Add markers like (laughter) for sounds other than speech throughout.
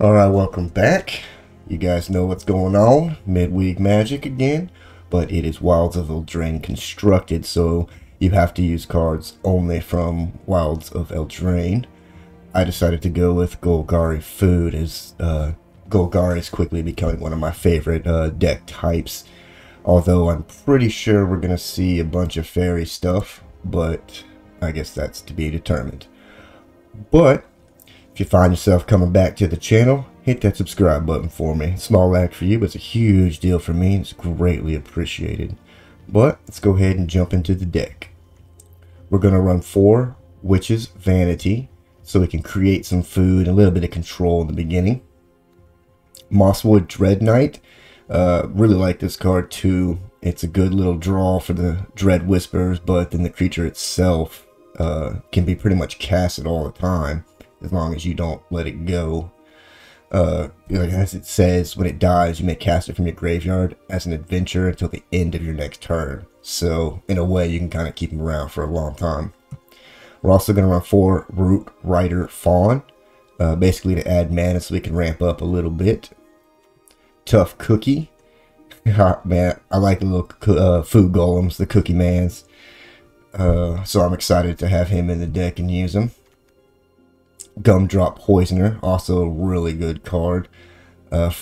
Alright, welcome back. You guys know what's going on. Midweek magic again. But it is Wilds of Eldraine constructed, so you have to use cards only from Wilds of Eldraine. I decided to go with Golgari Food as uh, Golgari is quickly becoming one of my favorite uh, deck types. Although I'm pretty sure we're going to see a bunch of fairy stuff, but I guess that's to be determined. But if you find yourself coming back to the channel, hit that subscribe button for me. Small act for you, but it's a huge deal for me. It's greatly appreciated. But let's go ahead and jump into the deck. We're going to run four Witch's Vanity so we can create some food, and a little bit of control in the beginning. Mosswood Dreadknight. Uh, really like this card too. It's a good little draw for the Dread Whispers, but then the creature itself uh, can be pretty much casted all the time as long as you don't let it go. Uh, as it says, when it dies, you may cast it from your graveyard as an adventure until the end of your next turn. So, in a way, you can kind of keep them around for a long time. We're also going to run four Root Rider Fawn, uh, basically to add mana so we can ramp up a little bit. Tough Cookie. (laughs) Man, I like the little uh, food golems, the Cookie Mans. Uh, so I'm excited to have him in the deck and use him. Gumdrop Poisoner, also a really good card. Uh,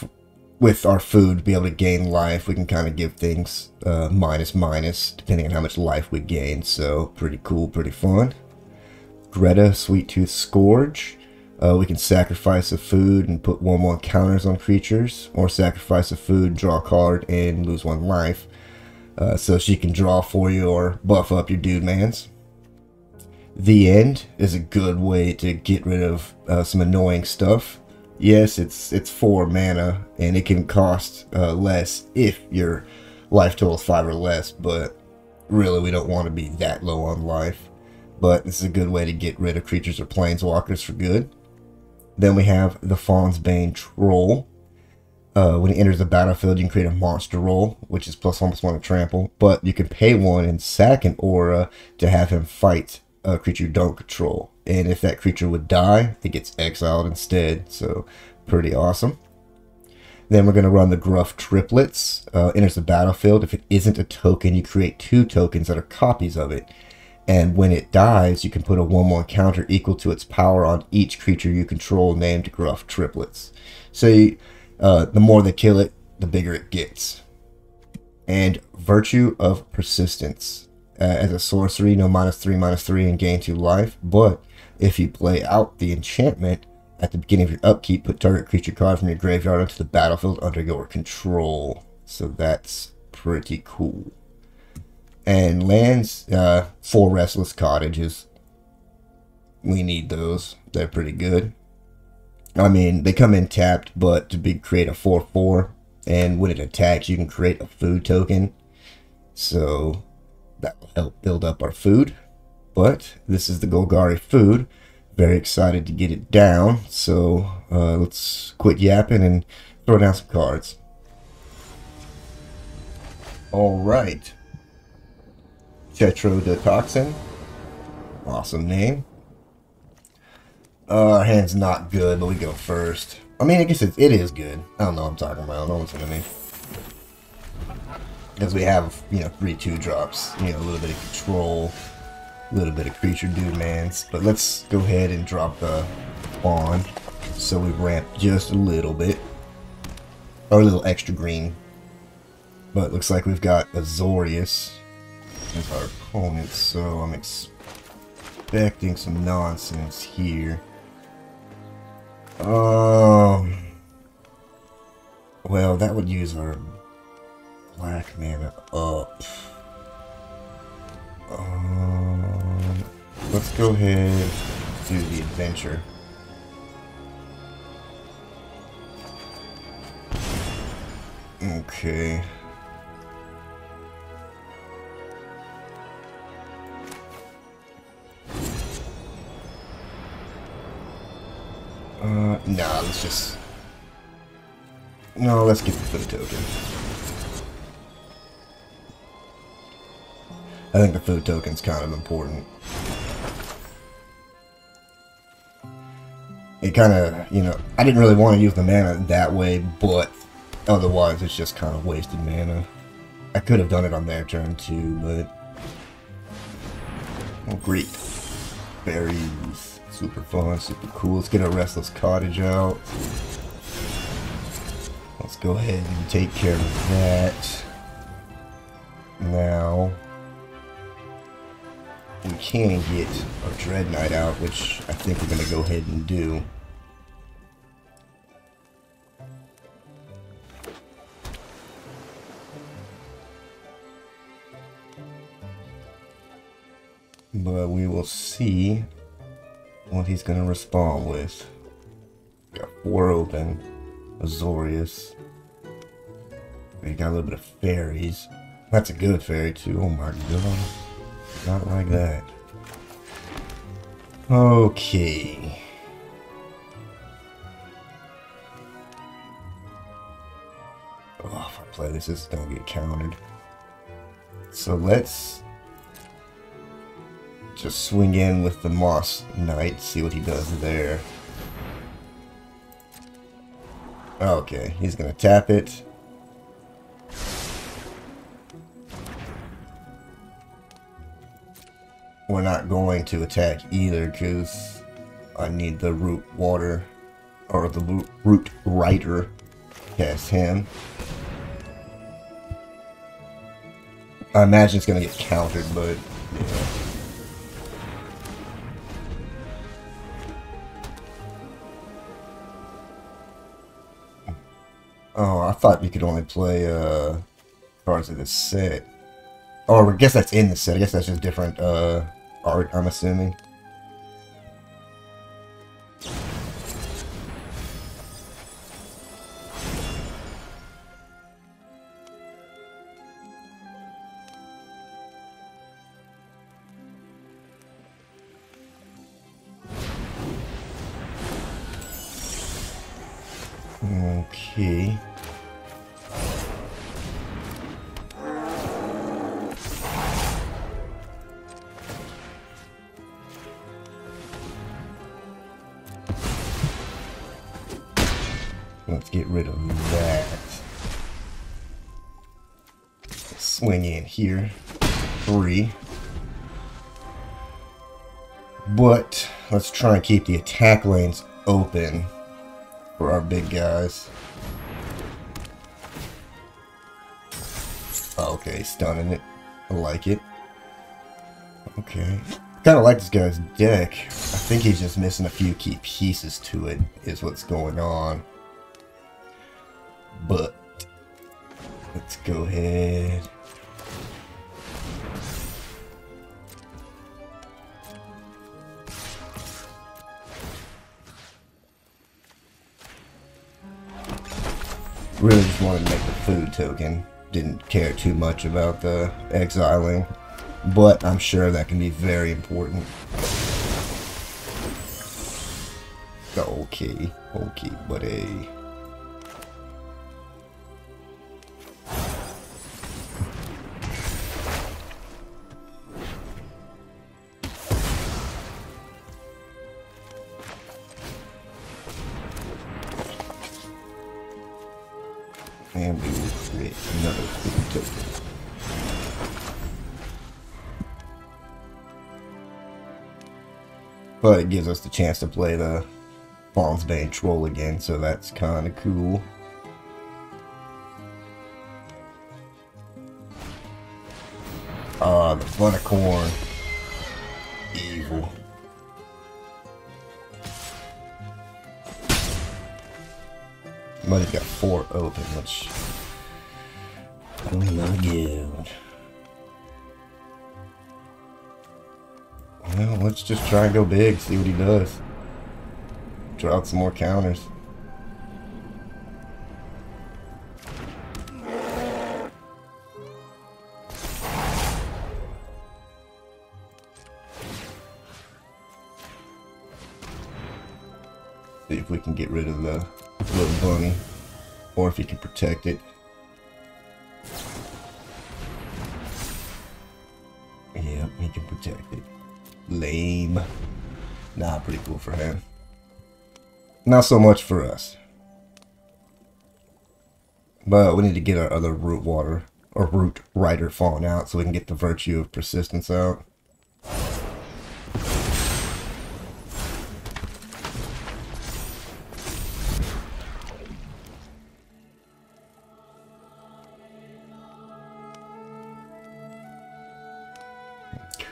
with our food, be able to gain life, we can kind of give things uh, minus minus, depending on how much life we gain. So, pretty cool, pretty fun. Greta Sweet Tooth Scourge. Uh, we can sacrifice a food and put 1-1 counters on creatures, or sacrifice a food, draw a card, and lose one life. Uh, so she can draw for you or buff up your dude mans. The End is a good way to get rid of uh, some annoying stuff. Yes, it's it's 4 mana, and it can cost uh, less if your life total is 5 or less, but really we don't want to be that low on life. But this is a good way to get rid of creatures or planeswalkers for good. Then we have the Faunsbane Troll. Uh, when he enters the battlefield, you can create a monster roll, which is plus almost one to trample. But you can pay one and sack an aura to have him fight a creature you don't control. And if that creature would die, it gets exiled instead. So pretty awesome. Then we're going to run the Gruff Triplets. Uh, enters the battlefield. If it isn't a token, you create two tokens that are copies of it. And when it dies, you can put a 1-1 counter equal to its power on each creature you control named Gruff Triplets. So you, uh, the more they kill it, the bigger it gets. And Virtue of Persistence. Uh, as a sorcery, no minus 3, minus 3, and gain 2 life. But if you play out the enchantment, at the beginning of your upkeep, put target creature card from your graveyard onto the battlefield under your control. So that's pretty cool and lands uh, four restless cottages. We need those. They're pretty good. I mean, they come in tapped, but to be create a 4-4, and when it attacks, you can create a food token. So that will help build up our food. But this is the Golgari food. Very excited to get it down. So uh, let's quit yapping and throw down some cards. All right. Tetrodotoxin. Awesome name. Uh, our hand's not good, but we go first. I mean, I guess it, it is good. I don't know what I'm talking about. Don't listen to me. Because we have, you know, three two drops. You know, a little bit of control. A little bit of creature dude mans. But let's go ahead and drop the spawn. So we ramp just a little bit. Or a little extra green. But looks like we've got Azorius as our opponent, so I'm expecting some nonsense here. Um, well, that would use our black mana up. Um, let's go ahead do the adventure. Okay. Uh, nah, let's just... No, let's get the food token. I think the food token's kind of important. it kind of, you know, I didn't really want to use the mana that way, but otherwise it's just kind of wasted mana. I could have done it on their turn too, but... Oh, great. Berries. Super fun, super cool. Let's get a Restless Cottage out. Let's go ahead and take care of that. Now, we can get our Dreadknight out, which I think we're going to go ahead and do. But we will see what he's going to respond with. Got four open. Azorius. We got a little bit of fairies. That's a good fairy too. Oh my god. Not like that. Okay. Oh, if I play this, is gonna get countered. So let's just swing in with the Moss Knight, see what he does there. Okay, he's gonna tap it. We're not going to attack either because I need the root water or the root, rider cast him. I imagine it's gonna get countered, but. Oh, I thought you could only play uh, cards of this set. Or I guess that's in the set. I guess that's just different uh, art, I'm assuming. Swing in here. Three. But let's try and keep the attack lanes open for our big guys. Okay, stunning it. I like it. Okay. Kind of like this guy's deck. I think he's just missing a few key pieces to it, is what's going on. But, let's go ahead. Really just wanted to make the food token. Didn't care too much about the exiling. But I'm sure that can be very important. Okay, okay, buddy. But it gives us the chance to play the Faunsbane Troll again, so that's kind of cool. Ah, uh, the Bunicorn. Evil. But he's got four open, which... Oh my god. Well, let's just try and go big, see what he does. Draw out some more counters. See if we can get rid of the little bunny. Or if he can protect it. Yep, he can protect it. Lame. Nah, pretty cool for him. Not so much for us. But we need to get our other root water, or root rider falling out so we can get the virtue of persistence out.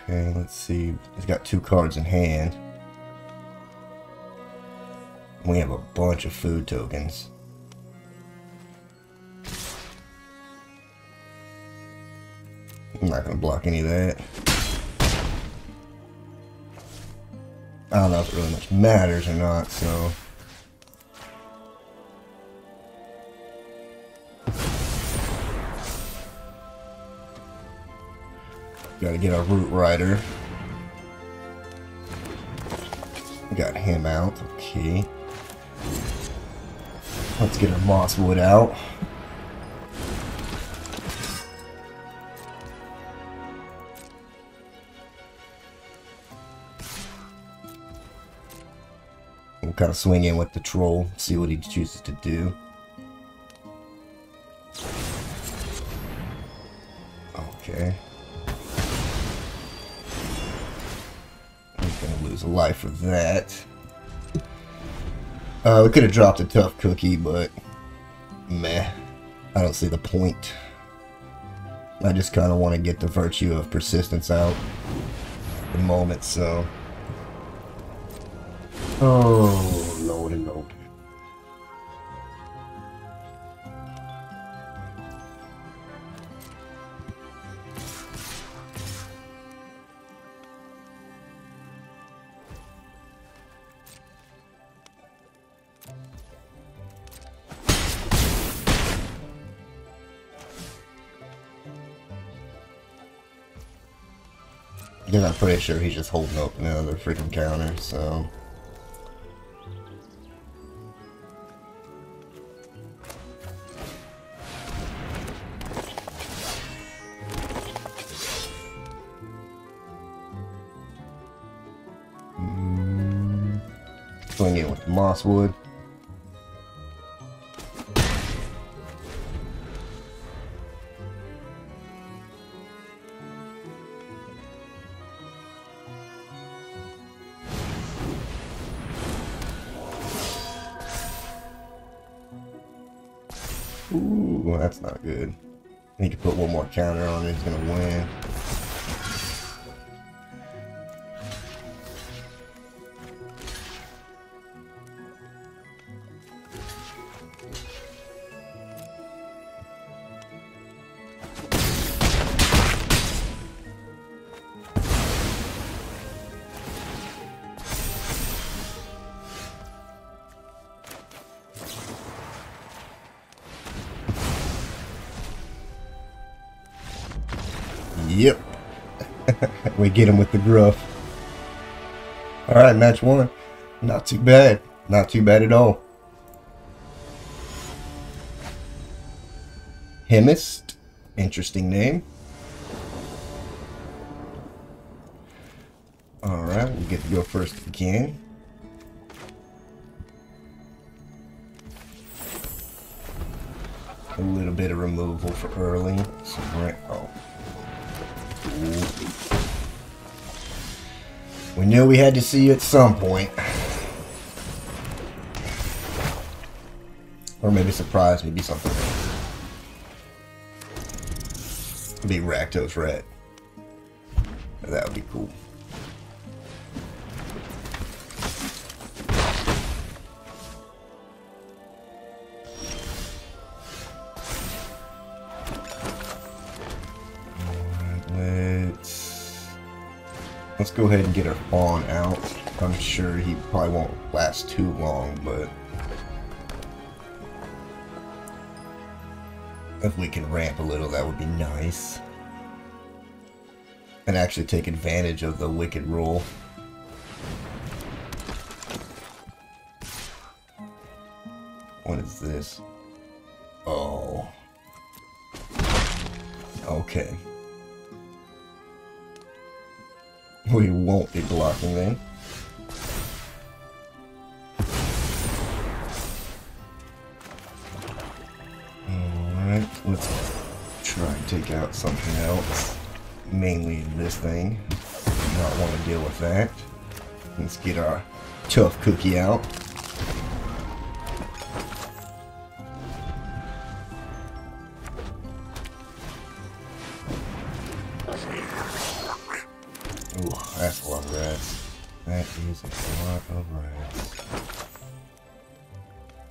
Okay, let's see. He's got two cards in hand. We have a bunch of food tokens. I'm not gonna block any of that. I don't know if it really much matters or not, so... Gotta get our root rider. Got him out, okay. Let's get our mosswood out. We'll kind of swing in with the troll, see what he chooses to do. Life for that. Uh, we could have dropped a tough cookie, but meh. I don't see the point. I just kind of want to get the virtue of persistence out the moment, so... Oh, Lord and Lord. Then I'm pretty sure he's just holding up another freaking counter, so... Mm, Swing it with the mosswood. Ooh, not good. I Need to put one more counter on it. He's gonna win. Yep. (laughs) we get him with the gruff. Alright, match one. Not too bad. Not too bad at all. Hemist. Interesting name. Alright, we get to go first again. A little bit of removal for early. Oh. We knew we had to see you at some point. Or maybe surprise, maybe something. Be Rakdos Rat. That would be cool. Let's go ahead and get our faun out. I'm sure he probably won't last too long, but if we can ramp a little, that would be nice. And actually take advantage of the wicked Rule. What is this? Oh. Okay. We won't be blocking then. Alright, let's try and take out something else. Mainly this thing. Do not want to deal with that. Let's get our tough cookie out. A lot of rats.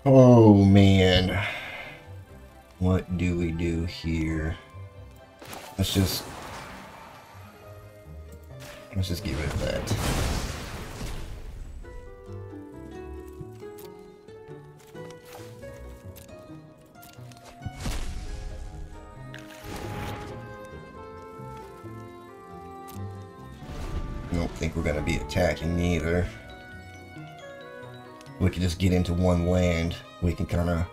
Oh man. What do we do here? Let's just... Let's just rid of that. Either. We could just get into one land. We can kind of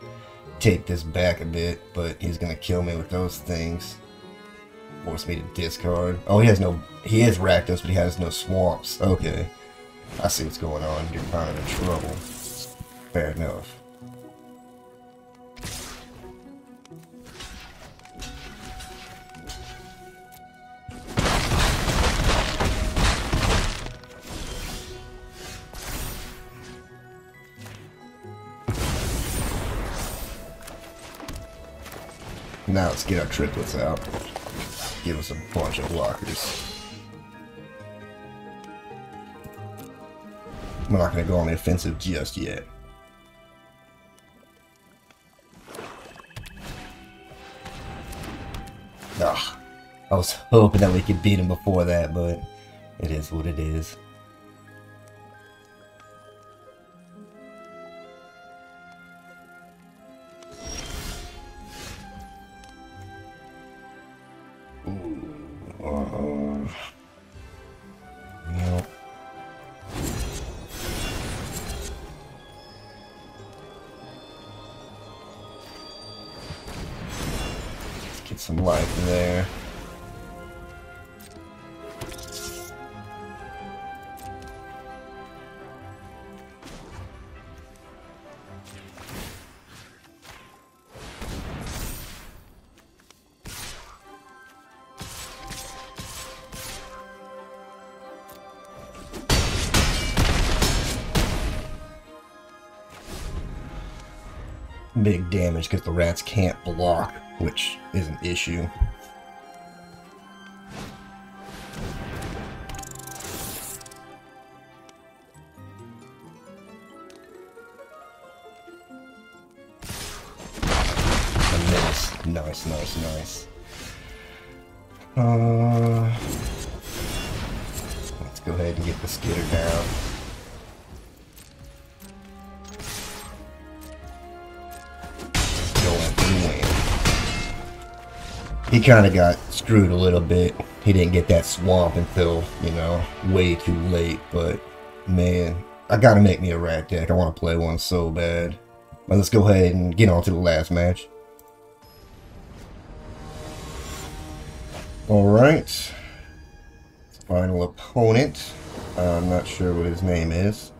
take this back a bit, but he's to kill me with those things. Force me to discard. Oh, he has no... He is Rakdos, but he has no swamps. Okay. I see what's going on. You're kind of in trouble. Fair enough. Get our triplets out. Give us a bunch of blockers. We're not going to go on the offensive just yet. Ugh. I was hoping that we could beat him before that, but it is what it is. Big damage because the rats can't block which is an issue. Nice, nice, nice, nice. Uh, let's go ahead and get the skitter down. He kind of got screwed a little bit. He didn't get that swamp until, you know, way too late. But, man, I gotta make me a rat deck. I want to play one so bad. But let's go ahead and get on to the last match. Alright. Final opponent. I'm not sure what his name is.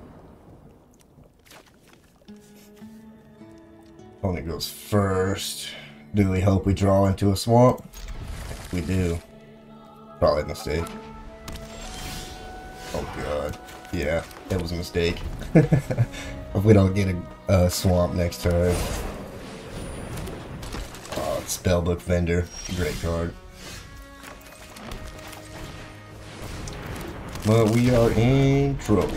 Opponent goes first. Do we hope we draw into a swamp? We do. Probably a mistake. Oh god. Yeah, it was a mistake. (laughs) if we don't get a, a swamp next turn. Oh, Spellbook Vendor. Great card. But we are in trouble.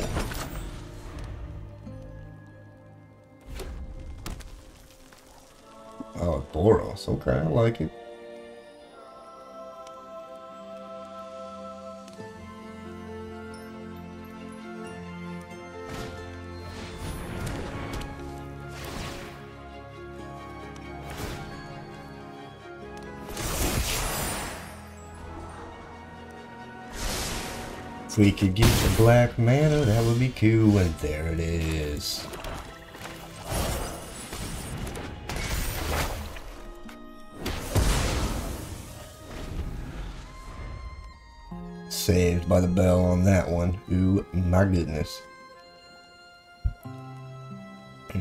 Boros. Okay, I like it. If we could get the black mana, that would be cool, and there it is. saved by the bell on that one. Ooh, my goodness. (clears throat)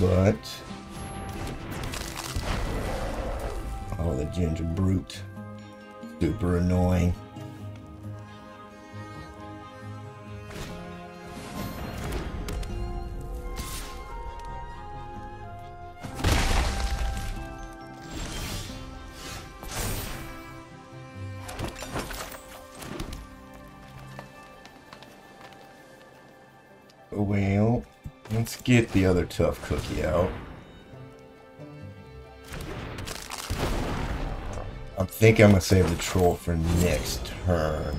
but... Oh, the Gingerbrute. Super annoying. Get the other tough cookie out. I think I'm gonna save the troll for next turn.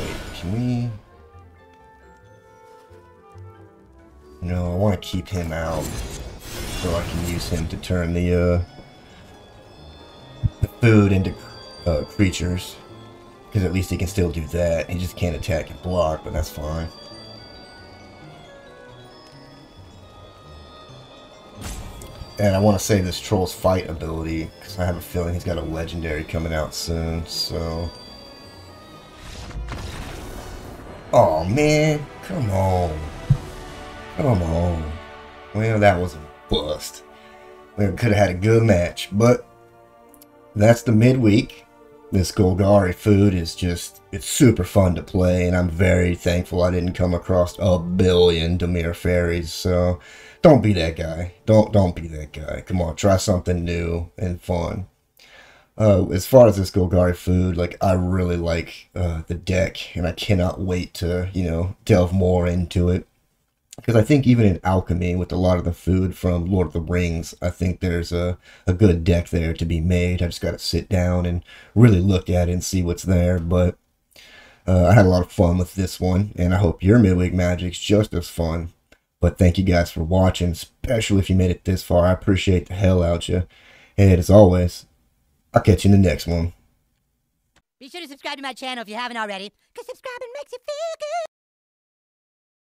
Wait, can we? No, I want to keep him out so I can use him to turn the uh, the food into uh, creatures. Because at least he can still do that. He just can't attack and block, but that's fine. And I want to save this Troll's fight ability, because I have a feeling he's got a legendary coming out soon, so... Oh man, come on. Come on. Well, that was a bust. We could have had a good match, but that's the midweek. This Golgari food is just, it's super fun to play, and I'm very thankful I didn't come across a billion Dimir fairies, so don't be that guy. Don't don't be that guy. Come on, try something new and fun. Uh, as far as this Golgari food, like I really like uh, the deck, and I cannot wait to you know delve more into it. Because I think even in alchemy, with a lot of the food from Lord of the Rings, I think there's a, a good deck there to be made. I just got to sit down and really look at it and see what's there. But uh, I had a lot of fun with this one, and I hope your midweek magic's just as fun. But thank you guys for watching, especially if you made it this far. I appreciate the hell out you. And as always, I'll catch you in the next one. Be sure to subscribe to my channel if you haven't already, because subscribing makes you feel good.